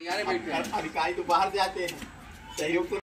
अधिकारी तो बाहर जाते हैं। सहयोग तो